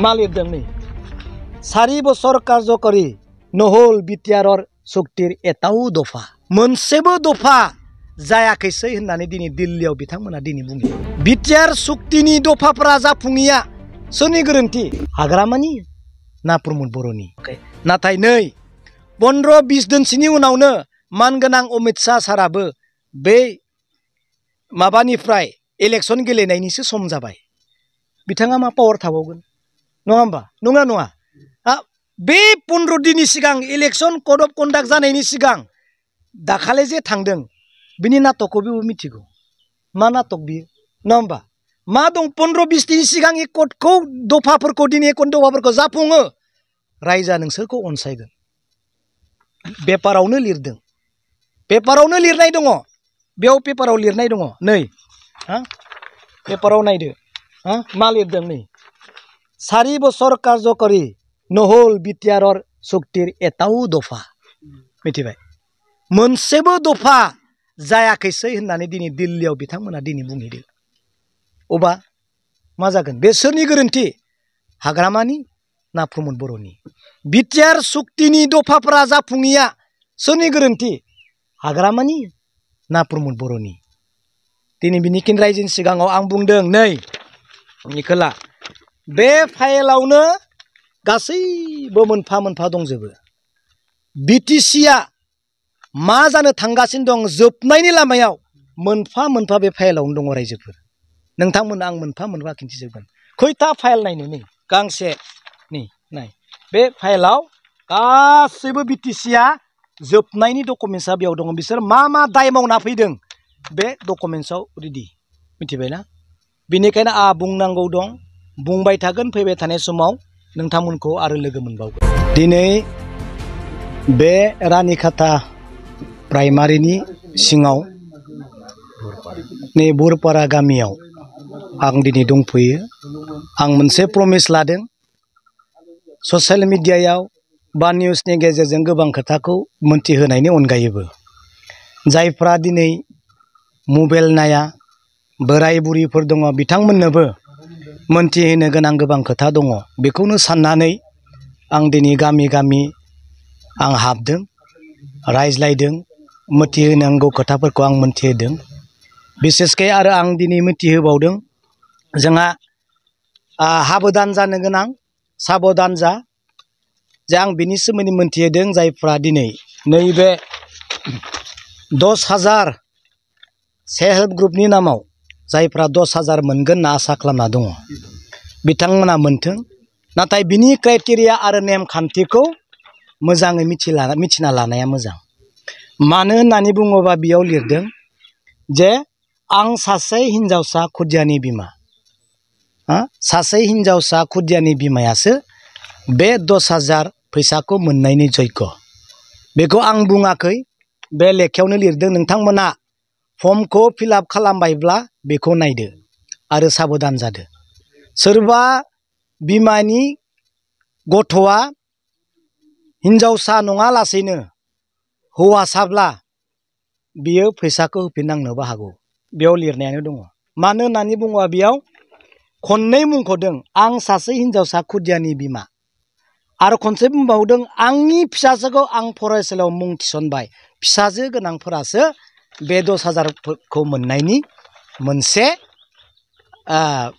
মালির জমি চাৰি বছৰ কাৰ্যকৰী নহ'ল বি টি আৰৰ চুক্তিৰ এটাও দফা मोनसेबो दफा जायाखैसै होननानै दिनै दिल्लीयाव बिथांमोना दिनै बुङो बि टि आर सुक्तिनि दफाफोरा जाफुङिया सोरनि गोरोन्थि हाग्रामानि ना प्रमद बर'नि नाथाय नै पन्द्र' बिस दिनसोनि उनावनो मानगोनां अमित शाह साराबो बे माबानिफ्राय इलेक्सन गेलेनायनिसो सम जाबाय बिथाङा मा पावार थाबावगोन नङा होमबा नङा नङा बे पन्द्र दिननि सिगां इलेक्सन कड अफ कन्डाक्ट जानायनि सिगां दाखालि जे थांदों बिनि नाटकखौ बेबो मिथिगौ मा नाटक बियो नङा होमबा मा दं पन्द्र बिस दिन सिगां एक कटखौ दफाफोरखौ दिनै एक दफाफोरखौ जाफुङो रायजोआ नोंसोरखौ अनसायगोन पेपारावनो लिरदों पेपारावनो लिरनाय दङ बेयाव पेपाराव लिरनाय दङ नै हा पेपाराव नायदो हा मा लिरदों नै চাৰি বছৰ কাৰ্যকৰী নহ'ল বি টি আৰৰ চুক্তিৰ এটাও দফা মিथिबाय मोनसेबो दफा जायाखैसै होननानै दिनै दिल्लीयाव बिथांमोना दिनै बुंहैदों अबा मा जागोन बे सोरनि गोरोन्थि हाग्रामानि ना प्रमद बर'नि बिटिआर सुक्तिनि दफाफोरा जाफुङिया सोरनि गोरोन्थि हाग्रामानि ना प्रमद बर'नि दिनै बिनिखिन रायजोनि सिगाङाव आं बुंदों नै निखोला बे फाइलावनो गासैबो मोनफा मोनफा दंजोबो बिटिसिआ मा जानो थांगासिनो दं जोबनायनि लामायाव मोनफा मोनफा बे फाइलावनो दङ रायजोफोर नोंथांमोन आं मोनफा मोनफा खिन्थिजोबगोन खैथा फाइल नायनो नै गांसे नै नाय बे फाइलाव गासैबो बिटिसिआ जोबनायनि डकुमेन्टसा बेयाव दङ बिसोर मा मा दाय मावना फैदों बे डकुमेन्टसाव रेडि मिथिबायना बेनिखायनो आंहा बुंनांगौ दं बुंबाय थागोन फैबाय थानाय समाव नोंथांमोनखौ आरो लोगो मोनबावगोन दिनै बे रानिखाथा प्राइमारिनि सिङाव नै बरपारा गामियाव आं दिनै दंफैयो आं मोनसे प्रमिस लादों ससियेल मिडियायाव बा निउसनि गेजेरजों गोबां खोथाखौ मोन्थिहोनायनि अनगायैबो जायफ्रा दिनै मबाइल नाया बोराय बुरिफोर दङ बिथांमोननोबो मोन्थिहोनो गोनां गोबां खोथा दङ बेखौनो साननानै आं दिनै गामि गामि आं हाबदों रायज्लायदों मिथिहोनांगौ खोथाफोरखौ आं मोन्थिहोदों बिसेसकै आरो आं दिनै मिथिहोबावदों जोंहा हाबोदान जानो गोनां साबधान जा जे आं बिनि सोमोन्दै मोन्थिहोदों जायफ्रा दिनै नैबे दस हाजार सेल्फ हेल्प ग्रुपनि नामाव जायफ्रा दस हाजार मोनगोन होनना आसा खालामना दङ। बिथांमोना मोन्थों। नाथाय बिनि क्राइटेरिया आरो नेमखान्थिखौ मोजाङै मिथिला मिथिना लानाया मोजां। मानो होननानै बुङोबा बेयाव लिरदों जे आं सासे हिन्जावसा खुदियानि बिमा। सासे हिन्जावसा खुदियानि बिमायासो बे दस हाजार फैसाखौ मोननायनि जग्य बेखौ आं बुङाखै। बे लेखायावनो लिरदों, नोंथांमोना फर्मखौ फिलाप खालामबायब्ला बेखौ नायदो आरो साबधान जादो। सोरबा बिमानि गथ'आ हिन्जावसा नङा लासैनो हौवासाब्ला बियो फैसाखौ होफिननांनोबो हागौ। बेयाव लिरनायानो दङ। मानो होननानै बुङोबा बेयाव खननै मुंख'दों आं सासे हिन्जावसा खुदियानि बिमा। आरो खनसे बुंबावदों आंनि फिसाजोखौ आं फरायसालियाव मुं थिसनबाय। फिसाजो गोनांफोरासो बे दस हाजारखौ मोननायनि मोनसे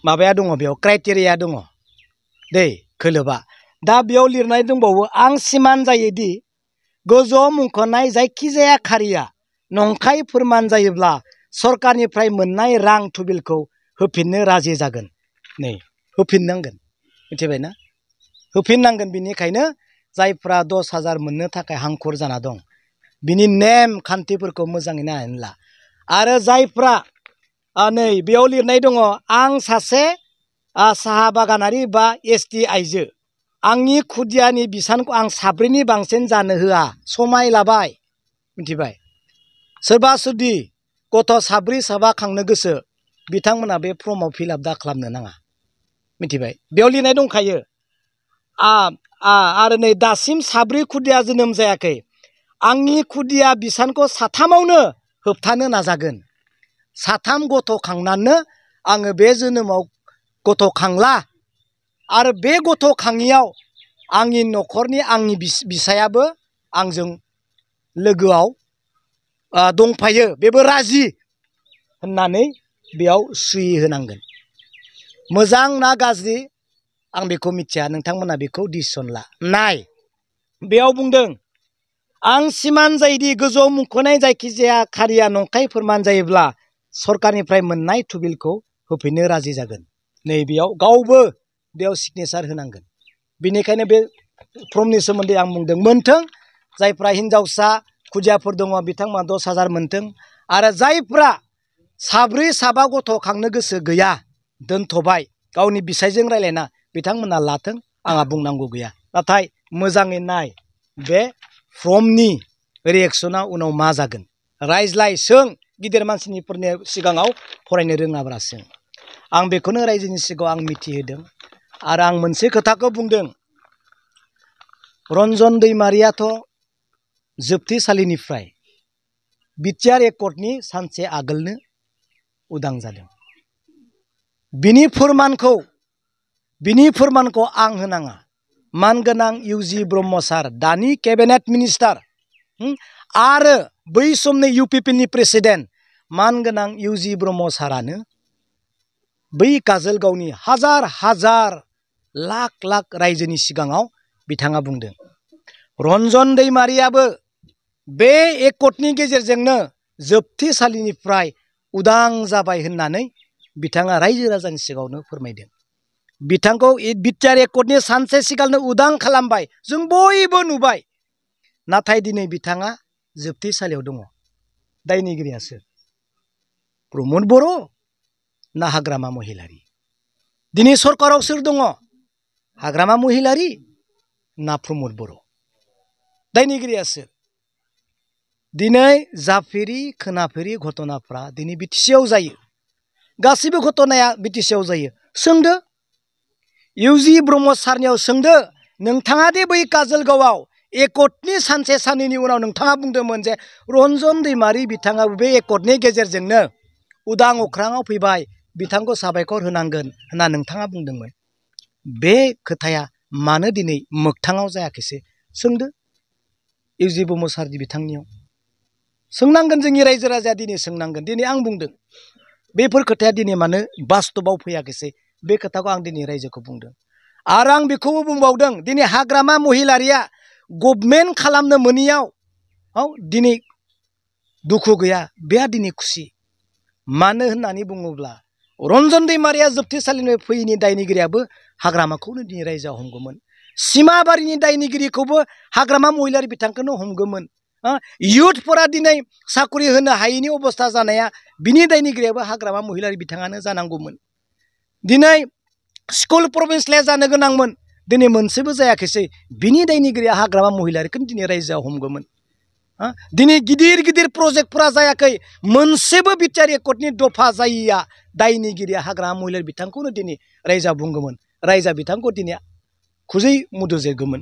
माबाया दङ बेयाव, क्राइटेरिया दङ। दै, खोलोबा। दा बेयाव लिरनाय दंबावो, आं सिमान जायोदि गोजौआव मुंख'नाय जायखिजाया खारिया नंखाय फोरमान जायोब्ला सरकारनिफ्राय मोननाय रां थुबिलखौ होफिननो राजि जागोन। नै, होफिननांगोन। मिथिबायना? होफिननांगोन बिनिखायनो जायफ्रा दस हाजार मोननो थाखाय हांखुर जाना दं, बिनि नेम खान्थिफोरखौ मोजाङै नायनानै ला। आरो जायफ्रा नै, बेयाव लिरनाय दङ, आं सासे साहा बागानारि बा एस टि आइजो। आंनि खुदियानि बिसानखौ आं साब्रैनि बांसिन जानो होआ। समाय लाबाय। मिथिबाय। सोरबा जुदि गथ' साब्रै साबा खांनो गोसो, बिथांमोना बे फर्माव फिलाप दा खालामनो नाङा। मिथिबाय। बेयाव लिरनाय दंखायो आरो नै, दासिम साब्रै खुदिया जोनोम जायाखै। आंनि खुदिया बिसानखौ साथामावनो होबथानो नाजागोन। साथाम गथ' खांनानैनो आङो बे जोनोमाव गथ' खांला आरो बे गथ' खाङियाव आंनि न'खरनि आंनि बिसायाबो आंजों लोगोआव दंफायो बेबो राजि होननानै बेयाव सुहि होनांगोन मोजां ना गाज्रि आं बेखौ मिथिया नोंथांमोना बेखौ डिसिसन ला नाय बेयाव बुंदों आं सिमान जायोदि गोजौ मुंख'नाय जायखिजाया खारिया नंखाय फोरमान जायोब्ला सरकारनिफ्राय मोननाय थुबिलखौ होफैनो राजि जागोन नैबेयाव गावबो बेयाव सिगनेसार होनांगोन बेनिखायनो बे फर्मनि सोमोन्दै आं बुंदों मोन्थों जायफ्रा हिन्जावसा खुदियाफोर दङ बिथांमोना दस हाजार मोन्थों आरो जायफ्रा साब्रै साबा गथ' खांनो गोसो गैया दोनथ'बाय गावनि बिसायजों रायलायना बिथांमोना लाथों आंहा बुंनांगौ गैया नाथाय मोजाङै नाय बे फर्मनि रिएक्सना उनाव मा जागोन रायज्लाय सों गिदिर मानसिनिफोरनि सिगाङाव फरायनो रोङाब्ला सों आं बेखौनो रायजोनि सिगाङाव आं मिथिहोदों आरो आं मोनसे खोथाखौ बुंदों। रन्जन दैमारियाथ' जोबथेसालिनिफ्राय बिटिआर एकर्डनि सानसे आगोलनो उदां जादों। बिनि फोरमानखौ बिनि फोरमानखौ आं होनाङा। मानगोनां इउजि ब्रह्म सार, दानि केबिनेट मिनिस्टार आरो बै समनि इउ पि पि नि प्रेसिडेन्ट मानगोनां इउजि ब्रह्म सारानो बै काजलगावनि हाजार हाजार लाख लाख रायजोनि सिगाङाव बिथाङा बुंदों, रन्जन दैमारियाबो बे एकर्डनि गेजेरजोंनो जोबथेसालिनिफ्राय उदां जाबाय होननानै बिथाङा रायजो राजानि सिगाङावनो फोरमायदों। बिथांखौ बिटिआर एकर्डनि सानसे सिगांनो उदां खालामबाय, जों बयबो नुबाय। नाथाय दिनै बिथाङा जोबथेसालियाव दङ। दायनिगिरिया सोर? प्रमद बर' ना हाग्रामा महिलारि दिनै सरकाराव सोर दङ हाग्रामा महिलारि ना प्रमद बर' दायनिगिरिया सोर दिनै जाफेरि खोनाफेरि घटनाफ्रा दिनै बिटिसिआव जायो गासैबो घटनाया बिटिसिआव जायो सोंदो इउजि ब्रह्म सारनियाव सोंदो नोंथाङा दे बै काजलगावआव एकर्डनि सानसे साननैनि उनाव नोंथाङा बुंदोंमोन जे रन्जन दैमारि बिथाङा बे एकर्डनि गेजेरजोंनो उदां अख्राङाव फैबाय, बिथांखौ साबायखर होनांगोन होनना नोंथाङा बुंदोंमोन। बे खोथाया मानो दिनै मोगथाङाव जायाखैसो? सोंदो। इउजि ब्रह्म सारनि बिथांनियाव। सोंनांगोन जोंनि रायजो राजाया दिनै सोंनांगोन। दिनै आं बुंदों, बेफोर खोथाया दिनै मानो बास्तबाव फैयाखैसै? बे खोथाखौ आं दिनै रायजोखौ बुंदों। आरो आं बेखौबो बुंबावदों, दिनै हाग्रामा महिलारिया गभमेन्ट खालामनो मोनियाव दिनै दुखु गैया, बेहा दिनै खुसि। मानो होननानै बुङोब्ला, रन्जन दैमारिया जोबथेसालिनिफ्राय फैयैनि दायनिगिरियाबो हाग्रामाखौनो दिनै रायजोआव हमगौमोन सिमाबारिनि दायनिगिरिखौबो हाग्रामा महिलारि बिथांखौनो हमगौमोन। इयुथफोरा दिनै साकरि होनो हायैनि अबस्था जानाया बिनि दायनिगिरियाबो हाग्रामा महिलारि बिथाङानो जानांगौमोन। दिनै स्कुल प्रभिन्सियेल जानो गोनांमोन। दिनै मोनसेबो जायाखैसै। बिनि दायनिगिरिया हाग्रामा महिलारिखौनो दिनै रायजोआव हमगौमोन दिनै गिदिर गिदिर प्रजेक्टफोरा जायाखै मोनसेबो बिटिआर एकर्डनि दफ़ा जायिया दायनिगिरिया हाग्रा महिलारि बिथांखौनो दिनै रायजा बुंगौमोन रायजा बिथांखौ दिनै खुजै मुदुजेरगौमोन